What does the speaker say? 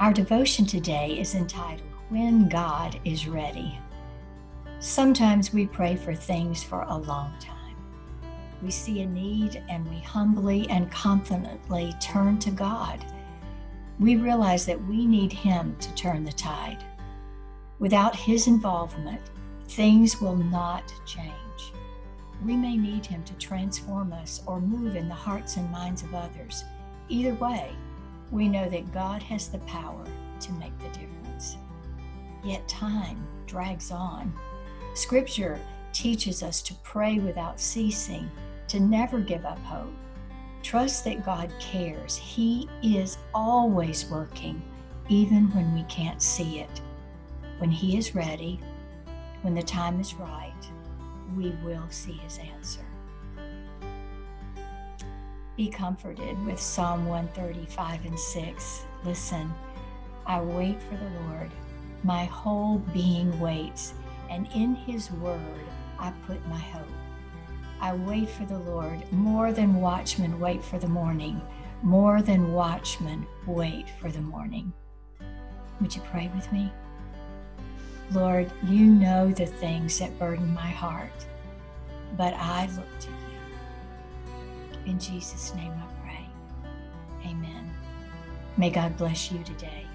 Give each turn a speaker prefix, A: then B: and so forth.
A: Our devotion today is entitled When God is Ready. Sometimes we pray for things for a long time. We see a need and we humbly and confidently turn to God. We realize that we need Him to turn the tide. Without His involvement, things will not change. We may need Him to transform us or move in the hearts and minds of others. Either way, we know that God has the power to make the difference. Yet time drags on. Scripture teaches us to pray without ceasing, to never give up hope. Trust that God cares. He is always working, even when we can't see it. When He is ready, when the time is right, we will see His answer. Be comforted with Psalm 135 and 6. Listen, I wait for the Lord. My whole being waits, and in his word I put my hope. I wait for the Lord more than watchmen wait for the morning, more than watchmen wait for the morning. Would you pray with me? Lord, you know the things that burden my heart, but I look to you. In Jesus' name I pray. Amen. May God bless you today.